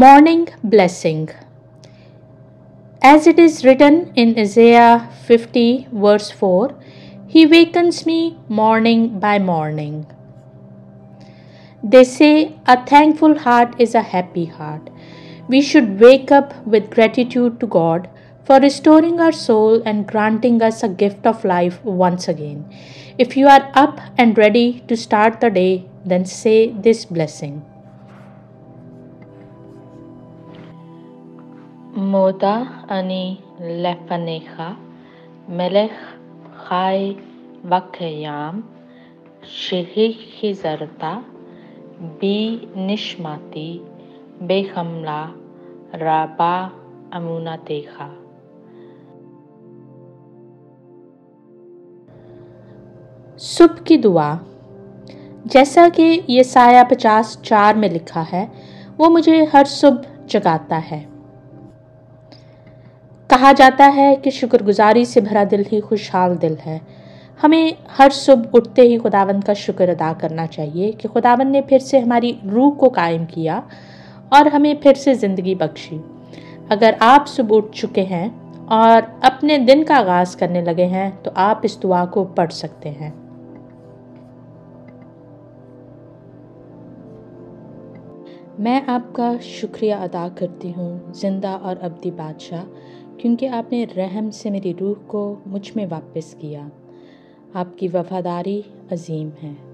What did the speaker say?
Morning Blessing As it is written in Isaiah 50, verse 4, He wakens me morning by morning. They say a thankful heart is a happy heart. We should wake up with gratitude to God for restoring our soul and granting us a gift of life once again. If you are up and ready to start the day, then say this blessing. Moda ani lefanecha, melech chai vakayam, shehechizarta, bi nishmati, behamla raba amunatecha. सुबह की दुआ जैसा कि ये साया पचास चार में लिखा है वो मुझे हर सुबह जगाता है कहा जाता है कि शुक्रगुजारी से भरा दिल ही खुशहाल दिल है। हमें हर सुबह उठते ही खुदावंद का शुक्र अदा करना चाहिए कि खुदावंद ने फिर से हमारी रूह को कायम किया और हमें फिर से ज़िंदगी बख्शी। अगर आप सुबह उठ चुके हैं और अपने दिन का आगाज़ करने लगे हैं तो आप इस दुआ को पढ़ सकते हैं। मैं आपका शुक्रिया अदा करती हूँ, ज़िंदा और अब्दी बादशाह। क्योंकि आपने रहम से मेरी रूह को मुझमें वापस किया। आपकी वफादारी अजीम है।